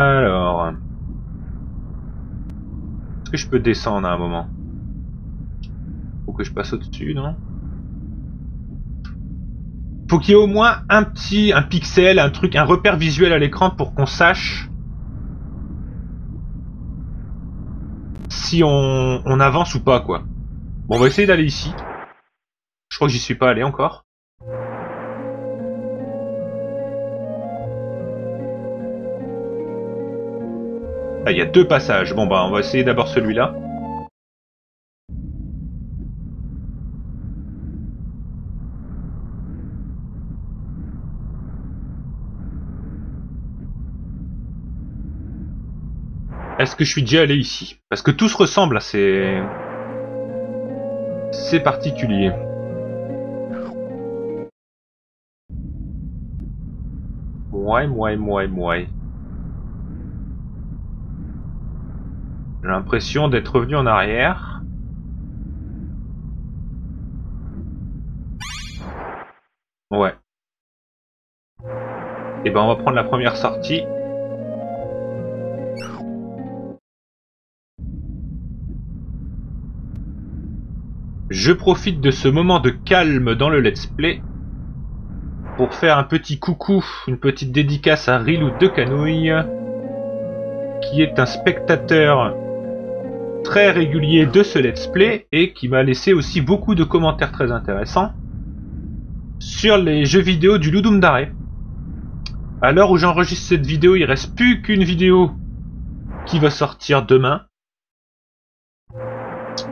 Alors... Est-ce que je peux descendre à un moment? Faut que je passe au-dessus, non? Faut qu'il y ait au moins un petit... un pixel, un truc, un repère visuel à l'écran pour qu'on sache si on, avance ou pas, quoi. Bon, on va essayer d'aller ici. Je crois que j'y suis pas allé encore. Ah, il y a deux passages. Bon, bah, on va essayer d'abord celui-là. Est-ce que je suis déjà allé ici? Parce que tout se ressemble, à c'est... C'est particulier. Mouais, mouais, mouais, mouais. L'impression d'être revenu en arrière. Ouais. Et eh ben on va prendre la première sortie. Je profite de ce moment de calme dans le let's play pour faire un petit coucou, une petite dédicace à Rilou de Canouille, qui est un spectateur très régulier de ce let's play et qui m'a laissé aussi beaucoup de commentaires très intéressants sur les jeux vidéo du Ludum Dare. À l'heure où j'enregistre cette vidéo, il reste plus qu'une vidéo qui va sortir demain.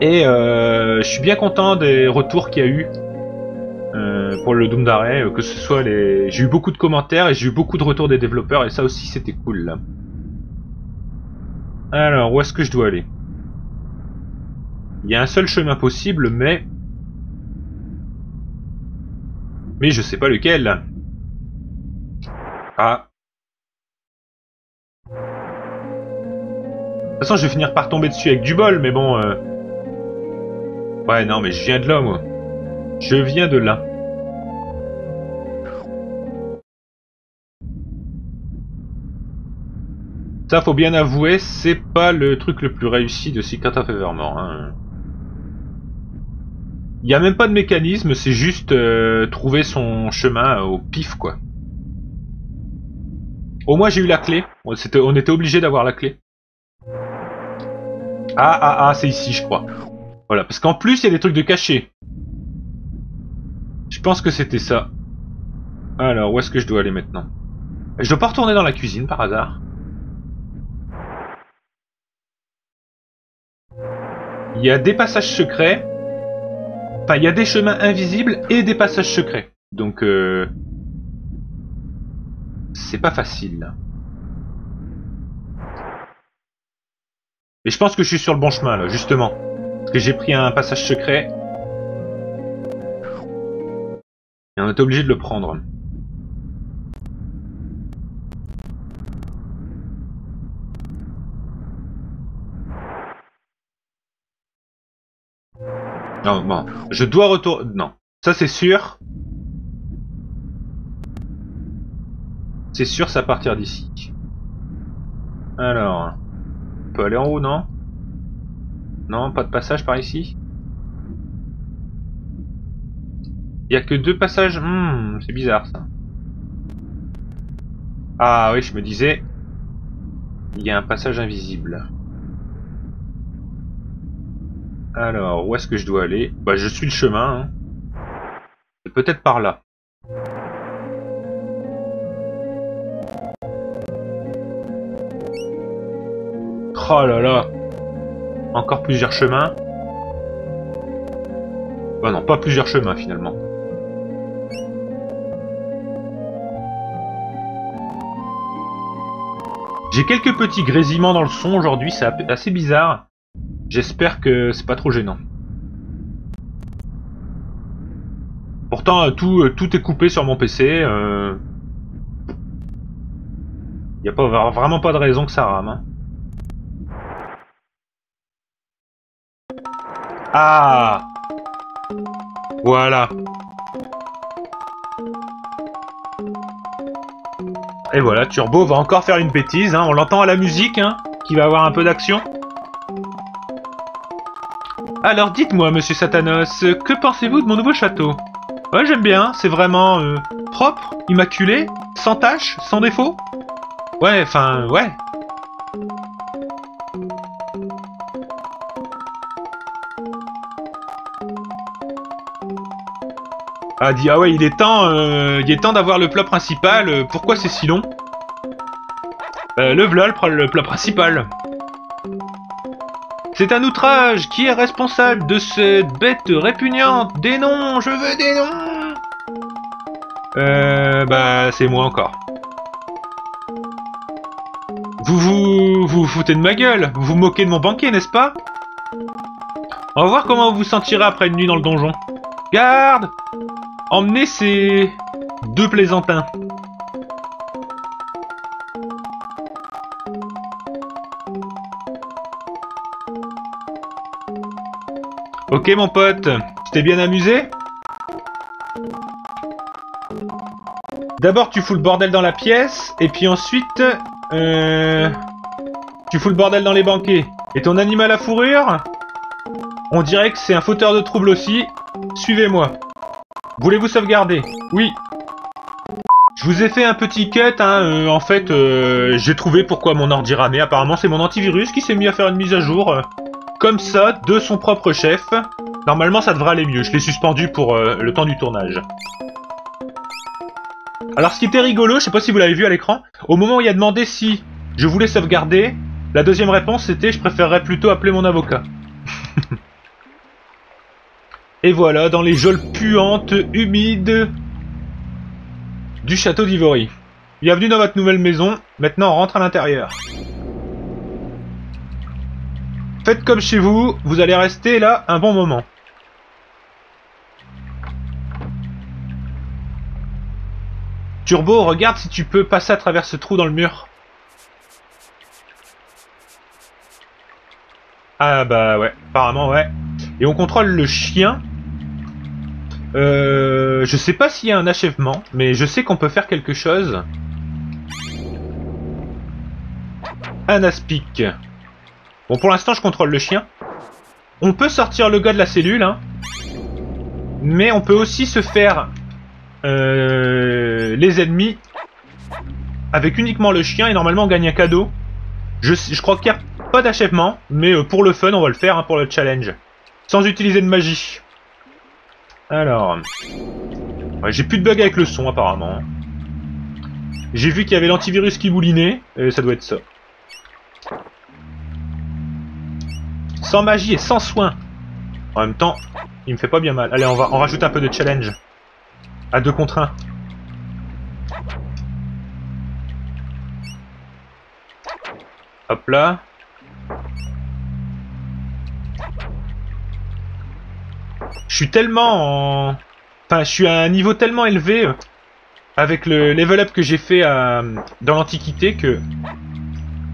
Et euh, je suis bien content des retours qu'il y a eu euh, pour le Doom Dare, que ce soit les... J'ai eu beaucoup de commentaires et j'ai eu beaucoup de retours des développeurs et ça aussi c'était cool. Alors, où est-ce que je dois aller? Il y a un seul chemin possible, mais... Mais je sais pas lequel. Ah. De toute façon, je vais finir par tomber dessus avec du bol, mais bon... Euh... Ouais, non, mais je viens de là, moi. Je viens de là. Ça, faut bien avouer, c'est pas le truc le plus réussi de Secret of. Hein. Il n'y a même pas de mécanisme, c'est juste euh, trouver son chemin au pif, quoi. Au moins j'ai eu la clé. On était, on était obligé d'avoir la clé. Ah, ah, ah, c'est ici, je crois. Voilà, parce qu'en plus, il y a des trucs de cachés. Je pense que c'était ça. Alors, où est-ce que je dois aller maintenant? Je dois pas retourner dans la cuisine, par hasard Il y a des passages secrets. Enfin, il y a des chemins invisibles et des passages secrets. Donc, euh... c'est pas facile. Mais je pense que je suis sur le bon chemin, là, justement. Parce que j'ai pris un passage secret. Et on est obligé de le prendre. Non, bon. Je dois retourner... Non. Ça, c'est sûr. C'est sûr, ça partir d'ici. Alors... On peut aller en haut, non? Non, pas de passage par ici? Il y a que deux passages? Hmm, C'est bizarre, ça. Ah oui, je me disais... Il y a un passage invisible. Alors, où est-ce que je dois aller? Bah, je suis le chemin. Hein. Peut-être par là. Oh là là Encore plusieurs chemins? Bah non, pas plusieurs chemins finalement. J'ai quelques petits grésillements dans le son aujourd'hui, c'est assez bizarre. J'espère que c'est pas trop gênant. Pourtant, euh, tout, euh, tout est coupé sur mon PC. Il euh... n'y a pas, vraiment pas de raison que ça rame. Hein. Ah Voilà. Et voilà, Turbo va encore faire une bêtise, hein. on l'entend à la musique, hein, qui va avoir un peu d'action. Alors dites-moi, monsieur Satanos, que pensez-vous de mon nouveau château? Ouais, j'aime bien, c'est vraiment euh, propre, immaculé, sans tache, sans défaut. Ouais, enfin, ouais. Ah, dit, ah ouais, il est temps, euh, il est temps d'avoir le plat principal. euh, Pourquoi c'est si long? Euh, Le v'là, le plat principal. C'est un outrage. Qui est responsable de cette bête répugnante Des noms, je veux des noms. Euh, bah, c'est moi encore. Vous vous, vous vous foutez de ma gueule Vous vous moquez de mon banquier, n'est-ce pas? On va voir comment vous vous sentirez après une nuit dans le donjon? Garde Emmenez ces deux plaisantins. Ok mon pote, tu t'es bien amusé? D'abord tu fous le bordel dans la pièce, et puis ensuite... Euh, tu fous le bordel dans les banquets. Et ton animal à fourrure? On dirait que c'est un fauteur de troubles aussi. Suivez-moi. Voulez-vous sauvegarder? Oui. Je vous ai fait un petit cut, hein, euh, en fait, euh, j'ai trouvé pourquoi mon ordi ramait. Apparemment, c'est mon antivirus qui s'est mis à faire une mise à jour, comme ça, de son propre chef. Normalement, ça devrait aller mieux. Je l'ai suspendu pour euh, le temps du tournage. Alors, ce qui était rigolo, je sais pas si vous l'avez vu à l'écran, au moment où il a demandé si je voulais sauvegarder, la deuxième réponse c'était je préférerais plutôt appeler mon avocat. Et voilà, dans les geôles puantes, humides du château d'Ivory. Bienvenue dans votre nouvelle maison, maintenant on rentre à l'intérieur. Faites comme chez vous, vous allez rester là un bon moment. Turbo, regarde si tu peux passer à travers ce trou dans le mur. Ah bah ouais, apparemment ouais. Et on contrôle le chien. Euh, je sais pas s'il y a un achèvement, mais je sais qu'on peut faire quelque chose. Un aspic. Bon, pour l'instant, je contrôle le chien. On peut sortir le gars de la cellule, hein. Mais on peut aussi se faire euh, les ennemis avec uniquement le chien et normalement on gagne un cadeau. Je, crois qu'il n'y a pas d'achèvement, mais euh, pour le fun, on va le faire hein, pour le challenge. Sans utiliser de magie. Alors. Ouais, J'ai plus de bug avec le son apparemment. J'ai vu qu'il y avait l'antivirus qui boulinait, ça doit être ça. Sans magie et sans soin. En même temps, il me fait pas bien mal. Allez, on va rajoute un peu de challenge. À deux contre un. Hop là. Je suis tellement en... Enfin, je suis à un niveau tellement élevé euh, avec le level up que j'ai fait à- dans l'Antiquité que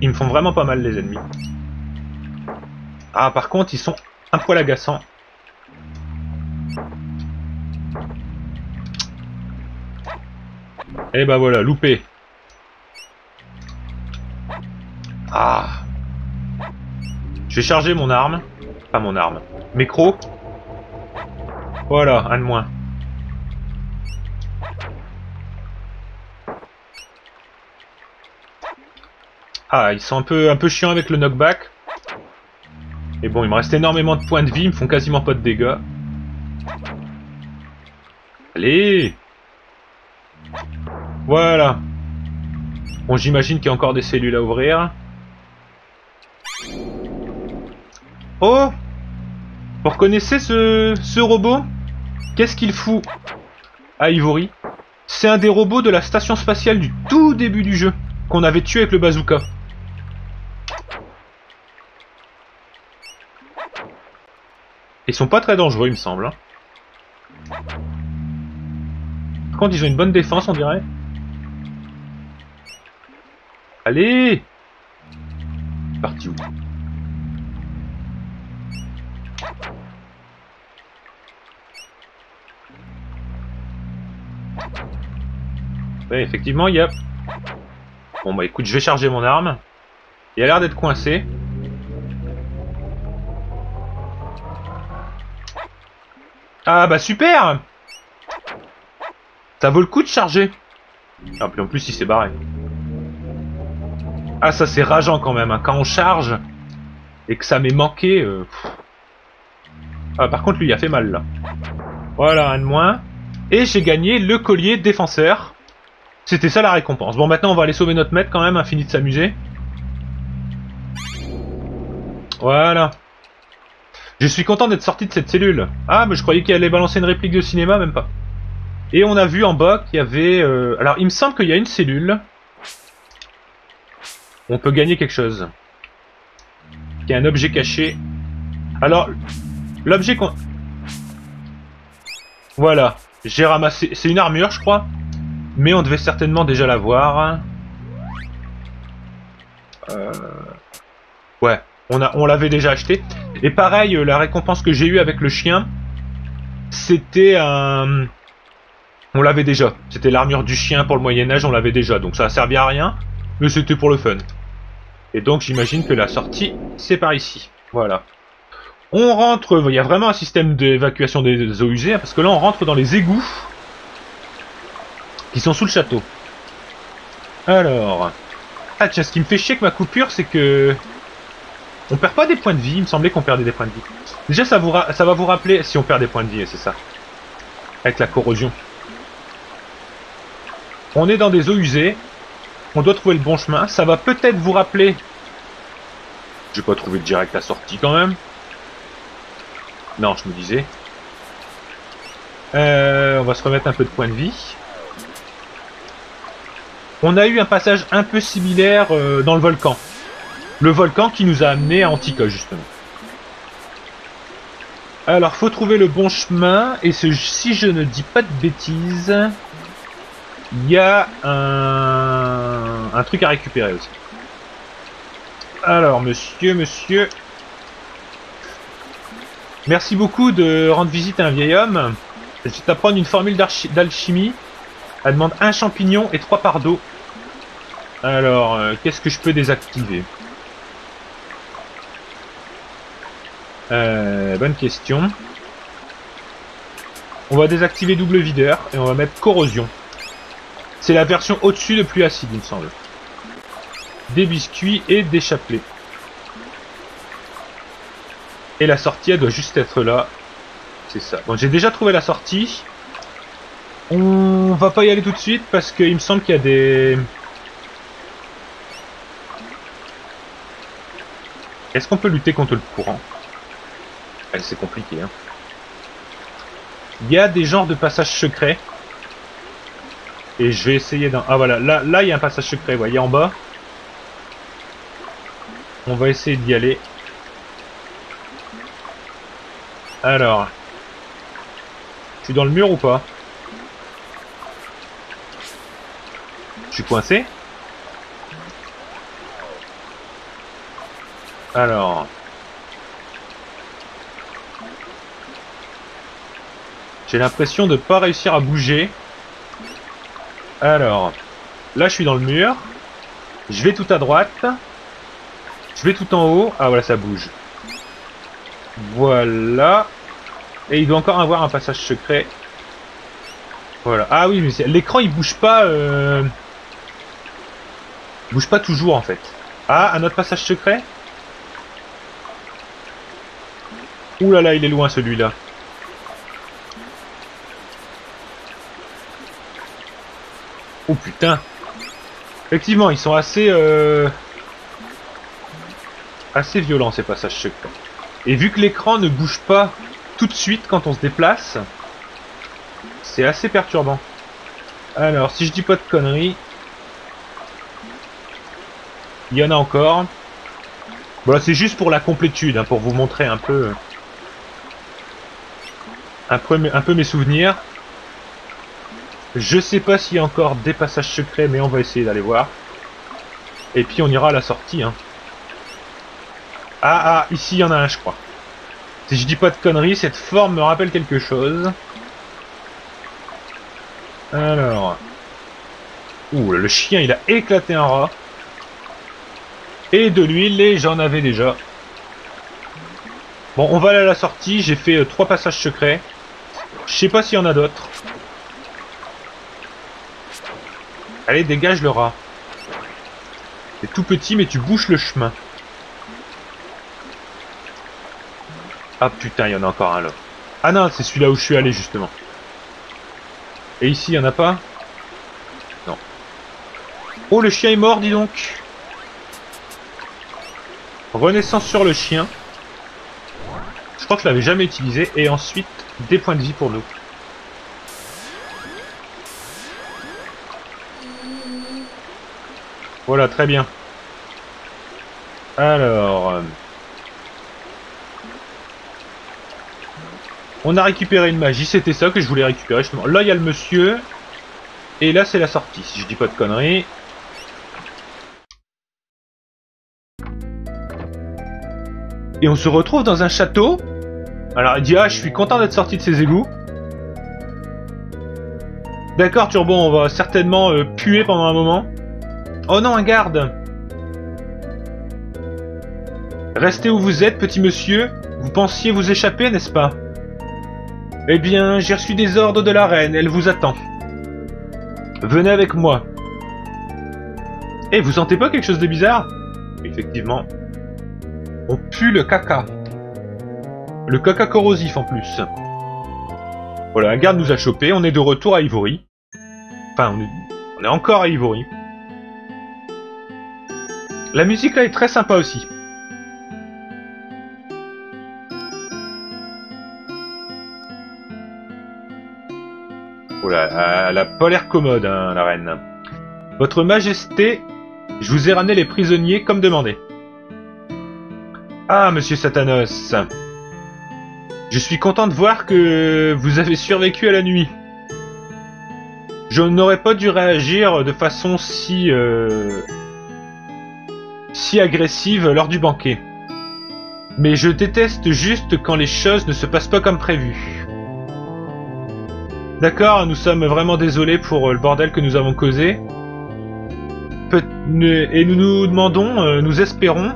ils me font vraiment pas mal les ennemis. Ah, par contre, ils sont un poil agaçants. Et bah voilà, loupé. Ah. Je vais charger mon arme. Pas mon arme. Mes crocs. Voilà, un de moins. Ah, ils sont un peu, un peu chiants avec le knockback. Et bon, il me reste énormément de points de vie, ils me font quasiment pas de dégâts. Allez Voilà. Bon, j'imagine qu'il y a encore des cellules à ouvrir. Oh Vous reconnaissez ce, ce robot? Qu'est-ce qu'il fout? À Ivory C'est un des robots de la station spatiale du tout début du jeu, qu'on avait tué avec le bazooka. Ils sont pas très dangereux, il me semble. hein. Par contre, ils ont une bonne défense, on dirait. Allez Parti où effectivement, il y a Bon bah écoute, je vais charger mon arme. Il a l'air d'être coincé. Ah bah super Ça vaut le coup de charger. Ah puis en plus il s'est barré. Ah ça c'est rageant quand même, hein. quand on charge et que ça m'est manqué. Euh, ah par contre lui il a fait mal là. Voilà, un de moins. Et j'ai gagné le collier défenseur. C'était ça la récompense. Bon maintenant on va aller sauver notre maître quand même, infini de s'amuser. Voilà. Je suis content d'être sorti de cette cellule. Ah, mais je croyais qu'il allait balancer une réplique de cinéma, même pas. Et on a vu en bas qu'il y avait... Euh, alors, il me semble qu'il y a une cellule. On peut gagner quelque chose. Il y a un objet caché. Alors, l'objet qu'on... Voilà. J'ai ramassé... C'est une armure, je crois. Mais on devait certainement déjà l'avoir. Euh... Ouais. On, l'avait déjà acheté. Et pareil, euh, la récompense que j'ai eue avec le chien, c'était un... On l'avait déjà. C'était l'armure du chien pour le Moyen-Âge, on l'avait déjà. Donc ça a servi à rien, mais c'était pour le fun. Et donc j'imagine que la sortie, c'est par ici. Voilà. On rentre, il y a vraiment un système d'évacuation des eaux usées, parce que là on rentre dans les égouts qui sont sous le château. Alors... Ah tiens, ce qui me fait chier avec ma coupure, c'est que... On perd pas des points de vie, il me semblait qu'on perdait des points de vie. Déjà, ça, vous ça va vous rappeler si on perd des points de vie, c'est ça. Avec la corrosion. On est dans des eaux usées. On doit trouver le bon chemin. Ça va peut-être vous rappeler... J'ai pas trouvé direct la sortie quand même. Non, je me disais. Euh, on va se remettre un peu de points de vie. On a eu un passage un peu similaire euh, dans le volcan. Le volcan qui nous a amené à Antica, justement. Alors, faut trouver le bon chemin. Et si je ne dis pas de bêtises, il y a un, truc à récupérer aussi. Alors, monsieur, monsieur... Merci beaucoup de rendre visite à un vieil homme. Je vais t'apprendre une formule d'alchimie. Elle demande un champignon et trois parts d'eau. Alors, euh, qu'est-ce que je peux désactiver? Euh, bonne question. On va désactiver double videur et on va mettre corrosion. C'est la version au-dessus de plus acide, il me semble. Des biscuits et des chapelets. Et la sortie, elle doit juste être là. C'est ça. Bon, j'ai déjà trouvé la sortie. On va pas y aller tout de suite parce qu'il me semble qu'il y a des... Est-ce qu'on peut lutter contre le courant? C'est compliqué. Hein. Il y a des genres de passages secrets. Et je vais essayer d'un... Ah voilà, là, là il y a un passage secret, vous voyez en bas. On va essayer d'y aller. Alors. Je suis dans le mur ou pas? Je suis coincé? Alors. J'ai l'impression de pas réussir à bouger. Alors, là je suis dans le mur. Je vais tout à droite. Je vais tout en haut. Ah voilà, ça bouge. Voilà. Et il doit encore avoir un passage secret. Voilà. Ah oui, mais l'écran il bouge pas. Euh... Il bouge pas toujours en fait. Ah, un autre passage secret? Ouh là là, il est loin celui-là. Oh putain Effectivement, ils sont assez... Euh... Assez violents ces passages secrets. Et vu que l'écran ne bouge pas tout de suite quand on se déplace, c'est assez perturbant. Alors, si je dis pas de conneries... Il y en a encore. Voilà, c'est juste pour la complétude, hein, pour vous montrer. Un peu, un peu mes souvenirs. Je sais pas s'il y a encore des passages secrets, mais on va essayer d'aller voir. Et puis on ira à la sortie. Hein. Ah, ah, ici il y en a un, je crois. Si je dis pas de conneries, cette forme me rappelle quelque chose. Alors... Ouh, le chien, il a éclaté un rat. Et de l'huile, et j'en avais déjà. Bon, on va aller à la sortie. J'ai fait euh, trois passages secrets. Je sais pas s'il y en a d'autres. Allez, dégage le rat. C'est tout petit, mais tu bouches le chemin. Ah putain, il y en a encore un là. Ah non, c'est celui-là où je suis allé justement. Et ici, il y en a pas? Non. Oh, le chien est mort, dis donc. Renaissance sur le chien. Je crois que je l'avais jamais utilisé. Et ensuite, des points de vie pour nous. Voilà, très bien. Alors... Euh, on a récupéré une magie, c'était ça que je voulais récupérer justement. Là, il y a le monsieur. Et là, c'est la sortie, si je dis pas de conneries. Et on se retrouve dans un château. Alors, il dit, ah, je suis content d'être sorti de ces égouts. D'accord, Turbo, on va certainement euh, puer pendant un moment. Oh non, un garde Restez où vous êtes, petit monsieur. Vous pensiez vous échapper, n'est-ce pas? Eh bien, j'ai reçu des ordres de la reine, elle vous attend. Venez avec moi. Eh, vous sentez pas quelque chose de bizarre? Effectivement. On pue le caca. Le caca corrosif en plus. Voilà, un garde nous a chopé, on est de retour à Ivory. Enfin, on est encore à Ivory. La musique là est très sympa aussi. Oula, elle a pas l'air commode, hein, la reine. Votre Majesté, je vous ai ramené les prisonniers comme demandé. Ah, monsieur Satanos. Je suis content de voir que vous avez survécu à la nuit. Je n'aurais pas dû réagir de façon si... Euh, si agressive lors du banquet. Mais je déteste juste quand les choses ne se passent pas comme prévu. D'accord, nous sommes vraiment désolés pour euh, le bordel que nous avons causé. et nous nous demandons, euh, nous espérons,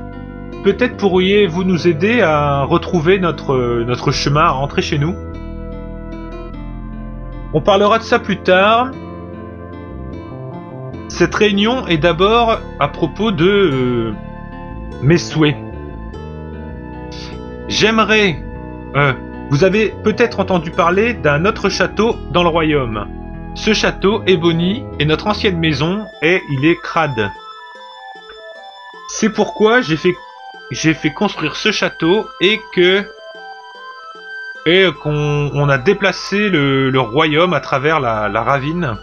peut-être pourriez-vous nous aider à retrouver notre, euh, notre chemin, à rentrer chez nous? On parlera de ça plus tard, cette réunion est d'abord à propos de euh, mes souhaits. J'aimerais... Euh, vous avez peut-être entendu parler d'un autre château dans le royaume. Ce château, est notre ancienne maison et il est crade. C'est pourquoi j'ai fait, j'ai fait construire ce château et que et qu'on a déplacé le, royaume à travers la ravine.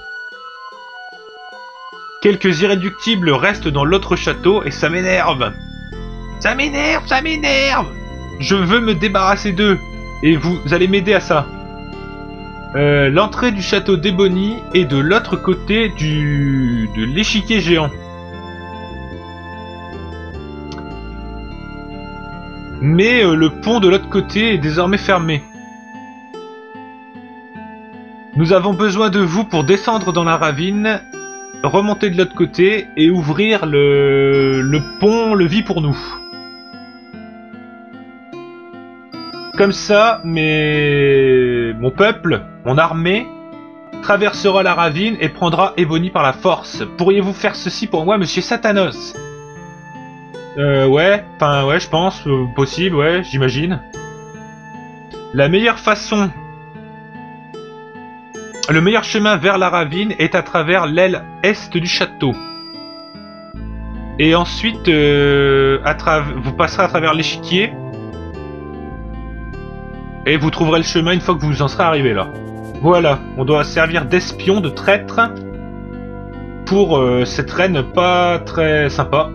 Quelques irréductibles restent dans l'autre château et ça m'énerve. Ça m'énerve, ça m'énerve. Je veux me débarrasser d'eux et vous allez m'aider à ça. Euh, l'entrée du château d'Ebony est de l'autre côté du de l'échiquier géant. Mais euh, le pont de l'autre côté est désormais fermé. Nous avons besoin de vous pour descendre dans la ravine remonter de l'autre côté et ouvrir le, le pont pour nous. Comme ça, mais mon peuple, mon armée, traversera la ravine et prendra Ebony par la force. Pourriez-vous faire ceci pour moi, monsieur Satanos? Euh, ouais, enfin, ouais, je pense, euh, possible, ouais, j'imagine. La meilleure façon le meilleur chemin vers la ravine est à travers l'aile est du château. Et ensuite, euh, vous passerez à travers l'échiquier. Et vous trouverez le chemin une fois que vous en serez arrivé là. Voilà, on doit servir d'espion, de traître pour euh, cette reine pas très sympa.